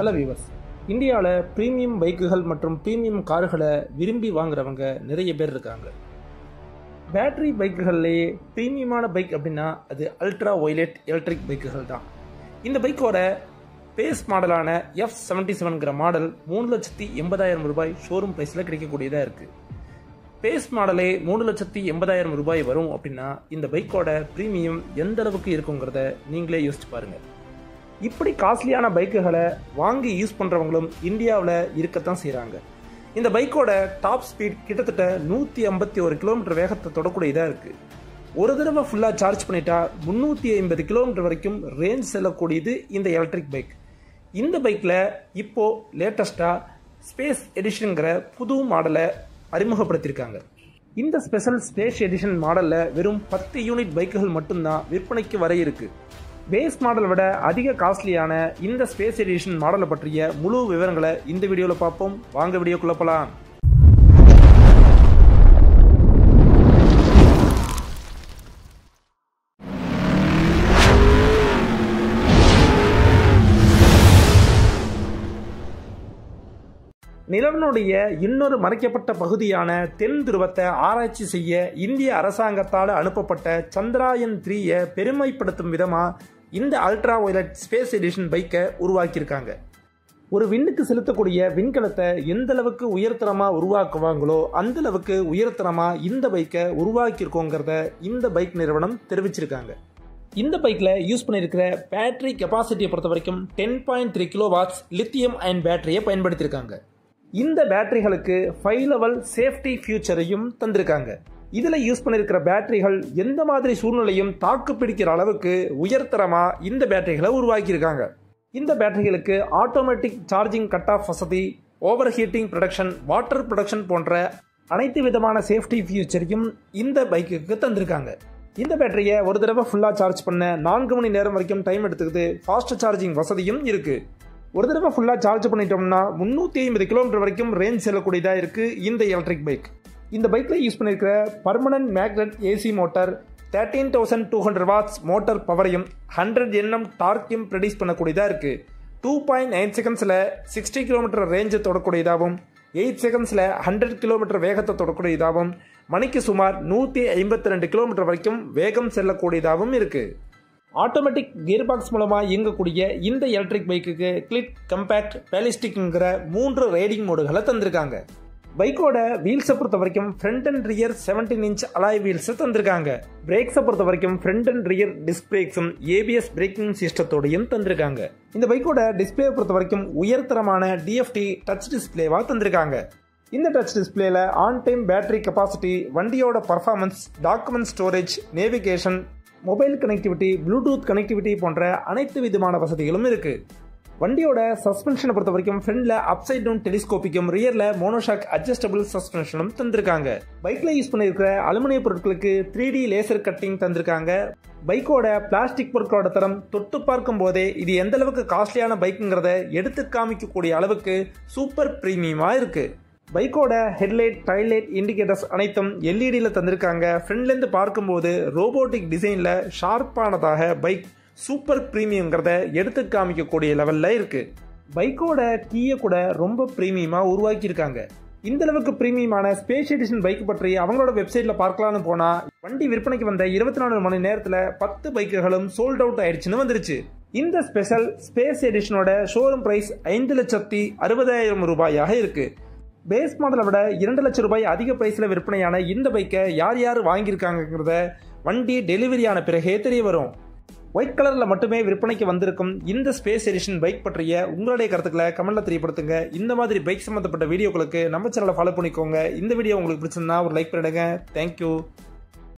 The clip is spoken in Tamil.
ஹலோ வியூவர்ஸ் இந்தியாவில் ப்ரீமியம் பைக்குகள் மற்றும் ப்ரீமியம் கார்களை விரும்பி வாங்குறவங்க நிறைய பேர் இருக்காங்க. பேட்டரி பைக்குகள்லேயே ப்ரீமியமான பைக் அப்படின்னா அது அல்ட்ரா ஒய்லெட் எலக்ட்ரிக் பைக்குகள் தான். இந்த பைக்கோட பேஸ் மாடலான எஃப் செவன்டி செவன்கிற மாடல் மூணு லட்சத்தி எண்பதாயிரம் ரூபாய் ஷோரூம் ப்ரைஸில் கிடைக்கக்கூடியதாக இருக்குது பேஸ் மாடலே மூணு லட்சத்தி எண்பதாயிரம் ரூபாய் வரும் அப்படின்னா இந்த பைக்கோட ப்ரீமியம் எந்த அளவுக்கு இருக்குங்கிறத நீங்களே யோசிச்சு பாருங்கள் இப்படி காஸ்ட்லியான பைக்குகளை வாங்கி யூஸ் பண்ணுறவங்களும் இந்தியாவில் இருக்கத்தான் செய்கிறாங்க இந்த பைக்கோட டாப் ஸ்பீட் கிட்டத்தட்ட நூற்றி ஐம்பத்தி ஒரு கிலோமீட்டர் வேகத்தை தொடக்கூடியதாக இருக்குது ஒரு தடவை ஃபுல்லாக சார்ஜ் பண்ணிட்டா முந்நூற்றி ஐம்பது கிலோமீட்டர் வரைக்கும் ரேஞ்ச் செல்லக்கூடியது இந்த எலக்ட்ரிக் பைக் இந்த பைக்கில் இப்போது லேட்டஸ்ட்டாக ஸ்பேஸ் எடிஷனுங்கிற புது மாடலை அறிமுகப்படுத்தியிருக்காங்க. இந்த ஸ்பெஷல் ஸ்பேஸ் எடிஷன் மாடலில் வெறும் பத்து யூனிட் பைக்குகள் மட்டும்தான் விற்பனைக்கு வர இருக்குது பேஸ் மாடலை விட அதிக காஸ்ட்லியான இந்த ஸ்பேஸ் எடிஷன் மாடலை பற்றிய முழு விவரங்களை இந்த வீடியோவில் பார்ப்போம். வாங்க வீடியோக்குள்ள போகலாம் நிலவனுடைய இன்னொரு மறைக்கப்பட்ட பகுதியான தென் துருவத்தை ஆராய்ச்சி செய்ய இந்திய அரசாங்கத்தால் அனுப்பப்பட்ட சந்திராயன் த்ரீயை பெருமைப்படுத்தும் விதமாக இந்த அல்ட்ரா வயலட் ஸ்பேஸ் எடிஷன் பைக்கை உருவாக்கியிருக்காங்க. ஒரு விண்ணுக்கு செலுத்தக்கூடிய விண்கலத்தை எந்த அளவுக்கு உயர்த்தரமாக உருவாக்குவாங்களோ அந்த அளவுக்கு உயர்த்தரமாக இந்த பைக்கை உருவாக்கியிருக்கோங்கிறத இந்த பைக் நிறுவனம் தெரிவிச்சிருக்காங்க. இந்த பைக்கில் யூஸ் பண்ணியிருக்கிற பேட்டரி கெப்பாசிட்டியை பொறுத்த வரைக்கும் ten point three kilo watts lithium ion பேட்டரியை பயன்படுத்தியிருக்காங்க. இந்த பேட்டரிகளுக்கு ஃபைவ் லெவல் சேஃப்டி ஃபியூச்சரையும் தந்திருக்காங்க. இதில் யூஸ் பண்ணியிருக்கிற பேட்டரிகள் எந்த மாதிரி சூழ்நிலையும் தாக்கு பிடிக்கிற அளவுக்கு உயர்தரமாக இந்த பேட்டரிகளை உருவாக்கியிருக்காங்க. இந்த பேட்டரிகளுக்கு ஆட்டோமேட்டிக் சார்ஜிங் கட் ஆஃப் வசதி over heating protection water protection போன்ற அனைத்து விதமான சேஃப்டி ஃபியூச்சரையும் இந்த பைக்குக்கு தந்திருக்காங்க. இந்த பேட்டரியை ஒரு தடவை ஃபுல்லாக சார்ஜ் பண்ண நான்கு மணி நேரம் வரைக்கும் டைம் எடுத்துக்குது. ஃபாஸ்ட் சார்ஜிங் வசதியும் இருக்குது ஒரு தடவை ஃபுல்லாக சார்ஜ் பண்ணிட்டோம்னா முந்நூற்றி ஐம்பது கிலோமீட்டர் வரைக்கும் ரேஞ்ச் செல்லக்கூடியதாக இருக்குது இந்த எலக்ட்ரிக் பைக் இந்த பைக்கில் யூஸ் பண்ணியிருக்கிற permanent magnet AC motor thirteen thousand two hundred watts motor பவரையும் hundred NM டார்க்கையும் ப்ரொடியூஸ் பண்ணக்கூடியதாக இருக்குது டூ பாயிண்ட் நைன் செகண்ட்ஸில் சிக்ஸ்டி கிலோமீட்டர் ரேஞ்சை தொடக்கூடியதாகவும் எயிட் செகண்ட்ஸில் ஹண்ட்ரட் கிலோமீட்டர் வேகத்தை தொடக்கூடியதாகவும் மணிக்கு சுமார் நூற்றி ஐம்பத்தி ரெண்டு கிலோமீட்டர் வரைக்கும் வேகம் செல்லக்கூடியதாகவும் இருக்குது ஆட்டோமேட்டிக் கியர் பாக்ஸ் மூலமாக இயங்கக்கூடிய இந்த எலக்ட்ரிக் பைக்குக்கு கிளிக் கம்பேக்ட் பேலிஸ்டிக்ங்கிற மூன்று ரைடிங் மோடுகளை தந்திருக்காங்க. பைக்கோட வீல்ஸை பொறுத்த வரைக்கும் front and rear seventeen inch alloy வீல்ஸை தந்திருக்காங்க. பிரேக்ஸை பொறுத்த வரைக்கும் ஃப்ரண்ட் அண்ட் ரியர் டிஸ்க் பிரேக்ஸும் ஏபிஎஸ் பிரேக்கிங் சிஸ்டத்தோடையும் தந்திருக்காங்க. இந்த பைக்கோட டிஸ்பிளே பொறுத்த வரைக்கும் உயர்தரமான டிஎஃப்டி டச் டிஸ்பிளேவாக தந்திருக்காங்க. இந்த டச் டிஸ்பிளேல ஆன் டைம் பேட்டரி கெப்பாசிட்டி வண்டியோட performance document storage navigation mobile connectivity Bluetooth connectivity போன்ற அனைத்து விதமான வசதிகளும் இருக்குது வண்டியோட சஸ்பென்ஷனை பொறுத்த வரைக்கும் ஃப்ரண்ட்ல அப்சைட் டவுன் டெலிஸ்கோப்பிக்கும் ரியர்ல மோனோஷாக் அட்ஜஸ்டபிள் சஸ்பென்ஷனும் தந்திருக்காங்க. பைக்ல யூஸ் பண்ணியிருக்கிற அலுமினிய பொருட்களுக்கு த்ரீ டி லேசர் கட்டிங் தந்திருக்காங்க. பைக்கோட பிளாஸ்டிக் பொருட்களோட தரம் தொட்டு பார்க்கும் போதே இது எந்த அளவுக்கு காஸ்ட்லியான பைக்குங்கிறத எடுத்து காமிக்கக்கூடிய அளவுக்கு சூப்பர் ப்ரீமியமா இருக்கு. பைக்கோட ஹெட்லைட் டைலைட் இண்டிகேட்டர்ஸ் அனைத்தும் எல்இடியில் தந்திருக்காங்க. ஃப்ரண்ட்லேருந்து பார்க்கும்போது ரோபோட்டிக் டிசைனில் ஷார்ப்பானதாக பைக் சூப்பர் ப்ரீமியங்கிறத எடுத்து காமிக்கக்கூடிய லெவலில் இருக்குது பைக்கோட கீயை கூட ரொம்ப ப்ரீமியமாக உருவாக்கியிருக்காங்க. இந்த அளவுக்கு ப்ரீமியமான ஸ்பேஸ் எடிஷன் பைக் பற்றி அவங்களோட வெப்சைட்டில் பார்க்கலான்னு போனால் வண்டி விற்பனைக்கு வந்த இருபத்தி நாலு மணி நேரத்தில் பத்து பைக்குகளும் சோல்ட் அவுட் ஆயிடுச்சுன்னு வந்துருச்சு. இந்த ஸ்பெஷல் ஸ்பேஸ் எடிஷனோட ஷோரூம் பிரைஸ் ஐந்து லட்சத்தி அறுபதாயிரம் ரூபாயாக இருக்குது பேஸ் மாடலை விட இரண்டு லட்சம் ரூபாய் அதிக பிரைஸில் விற்பனையான இந்த பைக்கை யார் யார் வாங்கியிருக்காங்கிறத வண்டி டெலிவரி ஆன பிறகே தெரிய வரும். ஒயிட் கலரில் மட்டுமே விற்பனைக்கு வந்திருக்கும் இந்த ஸ்பேஸ் எடிஷன் பைக் பற்றிய உங்களுடைய கருத்துக்களை கமெண்ட்டில் தெரியப்படுத்துங்க. இந்த மாதிரி பைக் சம்மந்தப்பட்ட வீடியோக்களுக்கு நம்ம சேனலை ஃபாலோ பண்ணிக்கோங்க. இந்த வீடியோ உங்களுக்கு பிடிச்சிருந்தா ஒரு லைக் பண்ணிடுங்க. தேங்க்யூ